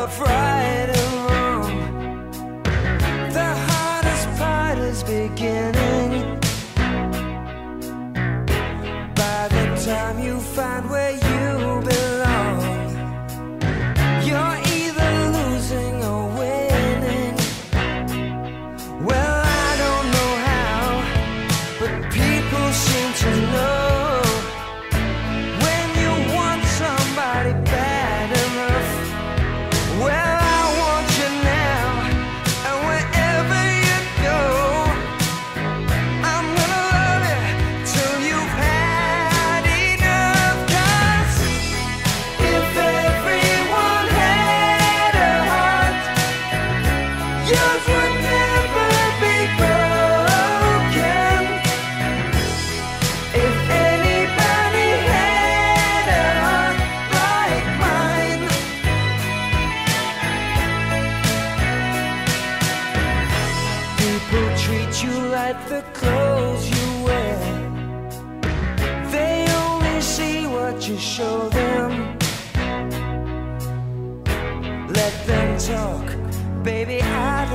of right and wrong. The hardest part is beginning. By the time you find where you at the clothes you wear. They only see what you show them. Let them talk, baby. I